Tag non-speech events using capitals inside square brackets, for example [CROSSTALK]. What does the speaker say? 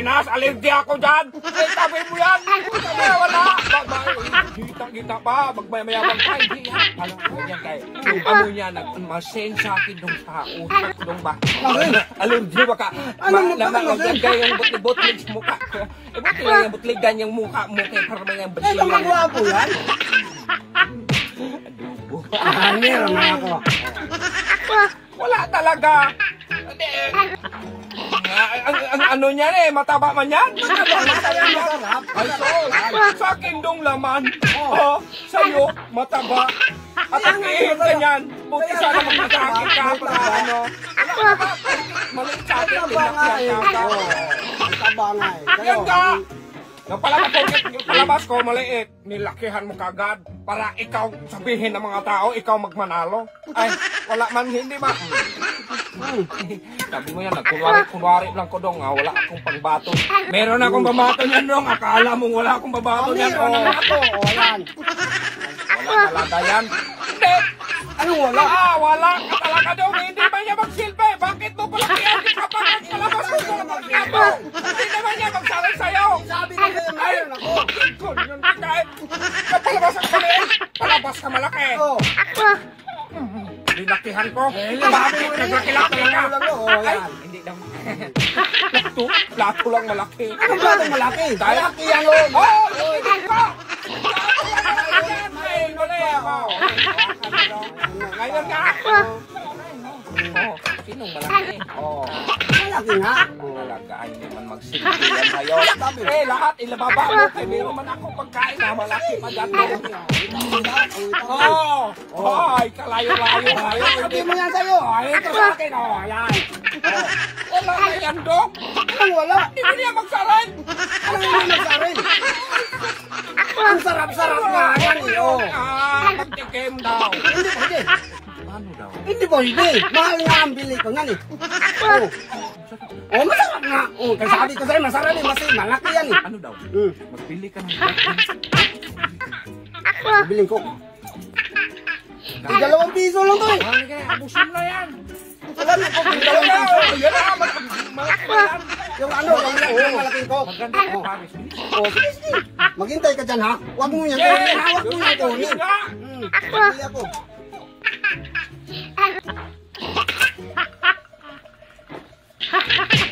allergy ako dyan. Eh, sabi mo yan. Sabi, wala. Kita-kita pa. Magmayamayabang ka. Hindi yan. Alam ko yan kay. Yung amo niya, nagmasend sa akin dong sa utak dong ba. Allergy ba ka? Ano mo ka Naman, mamasend? kaya yung butlig-butlig sa mukha ko. Eh, buti lang yung butligan yung mukha mo kay para may yung Eh, gumagawa po yan. Adobo. Ah, meron na ako. Wala talaga. Ano niyan eh, mataba man yan. [LAUGHS] Mataba. Ay, so, sa akin dong laman. Oh, sa'yo, mataba. At ang ihim ka niyan. Buti sana magmasakit ka para ano. Maliit sa akin, tinakyan ka. Oo. Taba nga eh. Yan ka! Yung palabas ko, palabas ko maliit, nilakihan mo kagad para ikaw sabihin ng mga tao, ikaw magmanalo. Ay, wala man, hindi ba? Sabi mo yan, nagkunwari-kunwari lang ko dong, ah, wala akong pangbato. Meron akong babato niyan dong, akala mo wala akong babato Ah, niyan. meron Oh, na ako. Yan. wala talaga yan. Hindi! Anong wala? Ah, wala ka talaga dong, hindi ba niya magsilbi? Bakit mo pala kaya di ka pa palabas ko sa magbato? Yun kita eh. Kapalabas ang maliit, palabas ka malaki. Oh. Linakihan ko. Eh, Bakit nagkakilaki ka? Ano lang, Ay, hindi daw. Plato, plato lang malaki. Anong platong malaki? Dahil- Malaki yan, oh. Oh, hindi! Plato lang malaki. Ay, mali ako. Ngayon nga. Oh, sinong malaki? Oh. Malaki nga. Talaga, hindi man magsilbihan kayo. Eh, lahat ilababa mo. Kaya meron man ako pagkain na malaki pa dyan. Oo! Oh, ay, kalayo-layo. Sabi mo yan sa'yo. Ay, ito sa akin, oh, ayan. Oh, wala na yan, Dok. Anong wala? Hindi niya magsaray. Anong hindi nagsarin? Ang sarap-sarap nga yan, eh. Oh. Ah, magtikim daw. Hindi pwede. Ano daw? Hindi. Mahal nga ang bili ko yan, eh. Oh. Oh, masarap nga. Oh, kasi sabi ko sa'yo, masarap eh. Mas malaki yan, eh. Ano daw? Hmm. Magbili ka ng black Bibiling ko. Dalawang piso lang to, eh. Ay, kaya, abusin na yan. Na ko. Yan Dalawang piso. oh, yan mal- malaki yan. Yung ano, yung, yung malaking ko. Maganda Oh. yung Paris. Oh, sige, sige. Maghintay ka dyan, ha? Huwag mo yan Yeah! kunin. ha? Huwag mo yan Yun kunin. nga. Hmm. Bili ako. ha ha ha